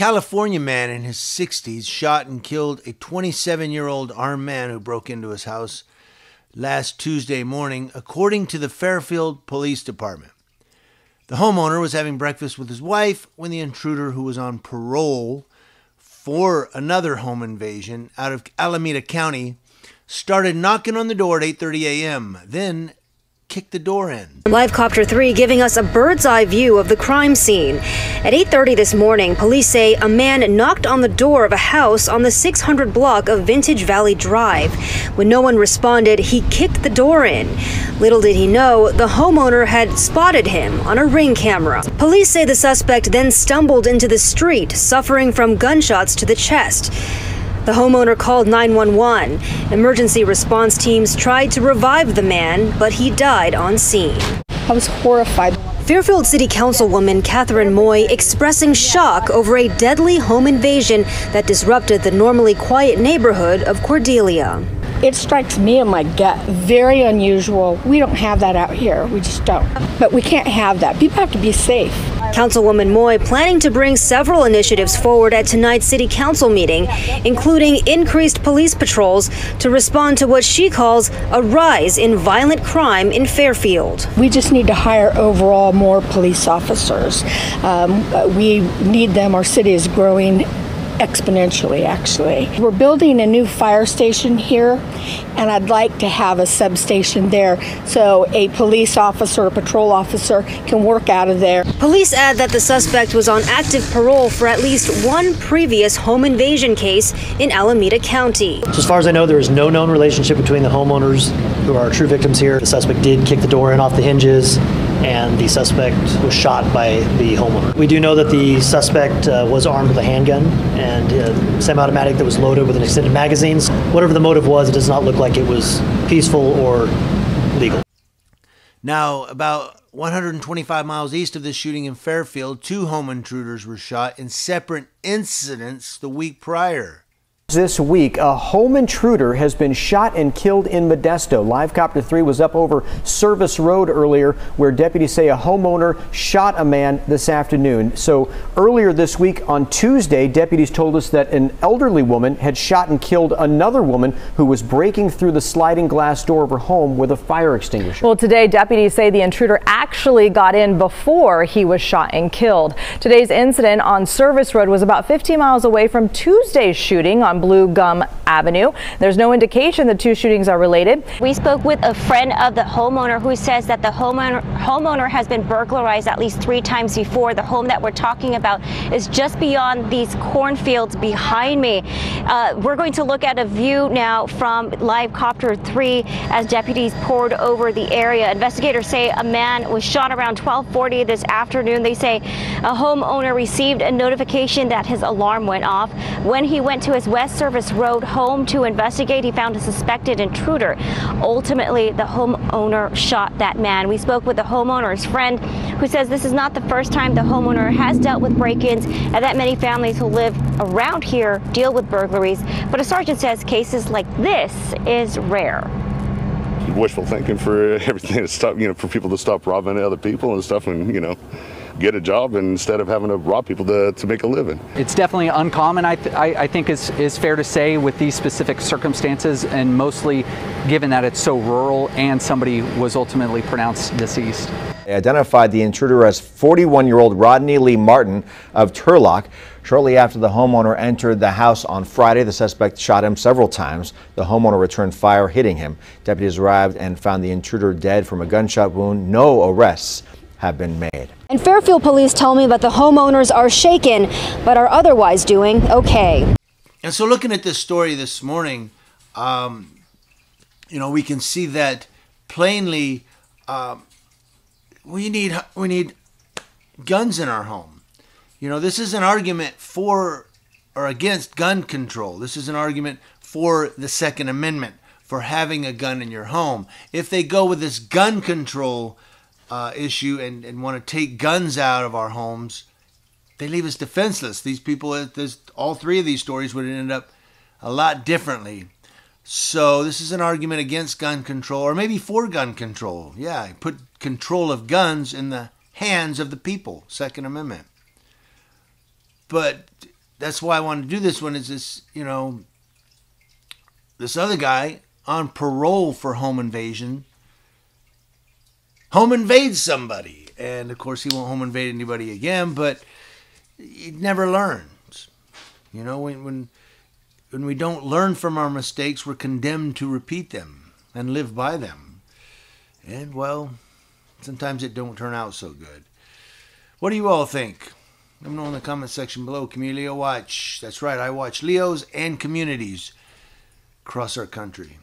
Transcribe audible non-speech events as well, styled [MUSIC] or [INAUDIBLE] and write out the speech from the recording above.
California man in his 60s shot and killed a 27 year old armed man who broke into his house last Tuesday morning, according to the Fairfield Police Department. The homeowner was having breakfast with his wife when the intruder, who was on parole for another home invasion out of Alameda County, started knocking on the door at 8:30 a.m. Then kicked the door in. Live Copter 3 giving us a bird's eye view of the crime scene. At 8:30 this morning, police say a man knocked on the door of a house on the 600 block of Vintage Valley Drive. When no one responded, he kicked the door in. Little did he know, the homeowner had spotted him on a ring camera. Police say the suspect then stumbled into the street, suffering from gunshots to the chest. The homeowner called 911. Emergency response teams tried to revive the man, but he died on scene. I was horrified. Fairfield City Councilwoman Catherine Moy expressing shock over a deadly home invasion that disrupted the normally quiet neighborhood of Cordelia. It strikes me in my gut. Very unusual. We don't have that out here. We just don't. But we can't have that. People have to be safe. Councilwoman Moy planning to bring several initiatives forward at tonight's City Council meeting, including increased police patrols to respond to what she calls a rise in violent crime in Fairfield. We just need to hire overall more police officers. Um, we need them. Our city is growing exponentially, actually. We're building a new fire station here, and I'd like to have a substation there so a police officer or patrol officer can work out of there. Police add that the suspect was on active parole for at least one previous home invasion case in Alameda County. So as far as I know, there is no known relationship between the homeowners who are true victims here. The suspect did kick the door in off the hinges and the suspect was shot by the homeowner. We do know that the suspect uh, was armed with a handgun and semi-automatic that was loaded with an extended magazines. Whatever the motive was, it does not look like it was peaceful or legal. Now, about 125 miles east of this shooting in Fairfield, two home intruders were shot in separate incidents the week prior. This week, a home intruder has been shot and killed in Modesto. Live Copter 3 was up over Service Road earlier, where deputies say a homeowner shot a man this afternoon. So earlier this week on Tuesday, deputies told us that an elderly woman had shot and killed another woman who was breaking through the sliding glass door of her home with a fire extinguisher. Well, today, deputies say the intruder actually got in before he was shot and killed. Today's incident on Service Road was about 15 miles away from Tuesday's shooting on Blue Gum Avenue. There's no indication the two shootings are related. We spoke with a friend of the homeowner who says that the homeowner, homeowner has been burglarized at least three times before. The home that we're talking about is just beyond these cornfields behind me. Uh, we're going to look at a view now from Live Copter 3 as deputies poured over the area. Investigators say a man was shot around 1240 this afternoon. They say a homeowner received a notification that his alarm went off. When he went to his West Service Road home to investigate. He found a suspected intruder. Ultimately, the homeowner shot that man. We spoke with the homeowner's friend who says this is not the first time the homeowner has dealt with break-ins and that many families who live around here deal with burglaries. But a sergeant says cases like this is rare wishful thinking for [LAUGHS] everything to stop, you know, for people to stop robbing other people and stuff and, you know, get a job instead of having to rob people to, to make a living. It's definitely uncommon, I, th- I, I think is, is fair to say with these specific circumstances and mostly given that it's so rural and somebody was ultimately pronounced deceased. They identified the intruder as 41 year old Rodney Lee Martin of Turlock. Shortly after the homeowner entered the house on Friday, the suspect shot him several times. The homeowner returned fire, hitting him. Deputies arrived and found the intruder dead from a gunshot wound. No arrests have been made. And Fairfield police tell me that the homeowners are shaken, but are otherwise doing okay. And so, looking at this story this morning, um, you know, we can see that plainly. Um, we need we need guns in our home. You know, this is an argument for or against gun control. This is an argument for the Second Amendment for having a gun in your home. If they go with this gun control uh, issue and, and want to take guns out of our homes, they leave us defenseless. These people, uh, there's, all three of these stories would end up a lot differently. So this is an argument against gun control, or maybe for gun control. Yeah, put control of guns in the hands of the people. Second Amendment. but that's why I wanted to do this one. Is this you know this other guy on parole for home invasion home invades somebody, and of course he won't home invade anybody again. But he never learns. You know when when when we don't learn from our mistakes, we're condemned to repeat them and live by them. And well, sometimes it don't turn out so good. What do you all think? Let me know in the comment section below. Community Watch. That's right, I watch Leos and communities across our country.